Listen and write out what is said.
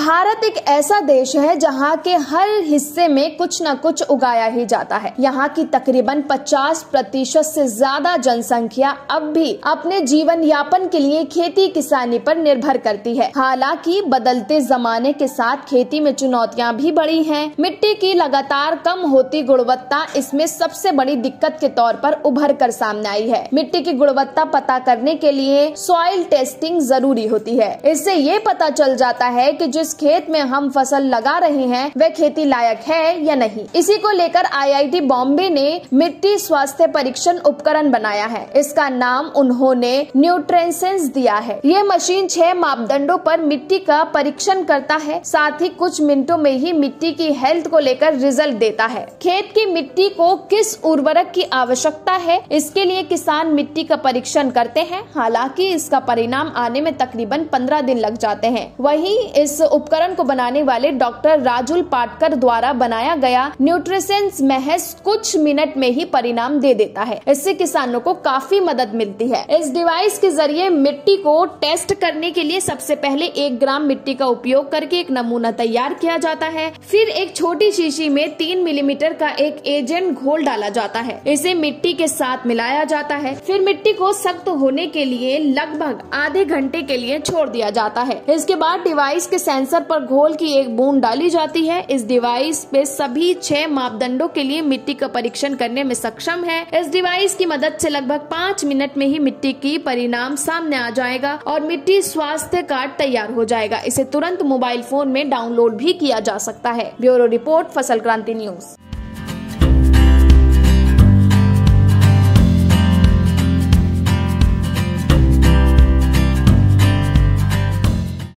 भारत एक ऐसा देश है जहाँ के हर हिस्से में कुछ न कुछ उगाया ही जाता है। यहाँ की तकरीबन 50 प्रतिशत से ज़्यादा जनसंख्या अब भी अपने जीवन यापन के लिए खेती किसानी पर निर्भर करती है। हालाँकि बदलते जमाने के साथ खेती में चुनौतियाँ भी बढ़ी हैं। मिट्टी की लगातार कम होती गुणवत्ता इसमें सबसे बड़ी दिक्कत के तौर पर उभर कर सामने आई है। मिट्टी की गुणवत्ता पता करने के लिए सॉइल टेस्टिंग ज़रूरी होती है। इससे ये पता चल जाता है की जिस खेत में हम फ़सल लगा रहे हैं, वह खेती लायक है या नहीं? इसी को लेकर आईआईटी बॉम्बे ने मिट्टी स्वास्थ्य परीक्षण उपकरण बनाया है। इसका नाम उन्होंने न्यूट्रेंसेंस दिया है। ये मशीन छह मापदंडों पर मिट्टी का परीक्षण करता है, साथ ही कुछ मिनटों में ही मिट्टी की हेल्थ को लेकर रिज़ल्ट देता है। खेत की मिट्टी को किस उर्वरक की आवश्यकता है, इसके लिए किसान मिट्टी का परीक्षण करते हैं। हालाँकि इसका परिणाम आने में तकरीबन पंद्रह दिन लग जाते हैं। वहीं इस उपकरण को बनाने वाले डॉक्टर राजुल पाटकर द्वारा बनाया गया न्यूट्रिशंस महज कुछ मिनट में ही परिणाम दे देता है। इससे किसानों को काफ़ी मदद मिलती है। इस डिवाइस के ज़रिए मिट्टी को टेस्ट करने के लिए सबसे पहले एक ग्राम मिट्टी का उपयोग करके एक नमूना तैयार किया जाता है। फिर एक छोटी शीशी में तीन मिलीमीटर का एक एजेंट घोल डाला जाता है। इसे मिट्टी के साथ मिलाया जाता है। फिर मिट्टी को सख्त होने के लिए लगभग आधे घंटे के लिए छोड़ दिया जाता है। इसके बाद डिवाइस के सेंसर पर घोल की एक बूंद डाली जाती है। इस डिवाइस पे सभी छह मापदंडों के लिए मिट्टी का परीक्षण करने में सक्षम है। इस डिवाइस की मदद से लगभग पाँच मिनट में ही मिट्टी की परिणाम सामने आ जाएगा और मिट्टी स्वास्थ्य कार्ड तैयार हो जाएगा। इसे तुरंत मोबाइल फ़ोन में डाउनलोड भी किया जा सकता है। ब्यूरो रिपोर्ट, फ़सल क्रांति न्यूज़।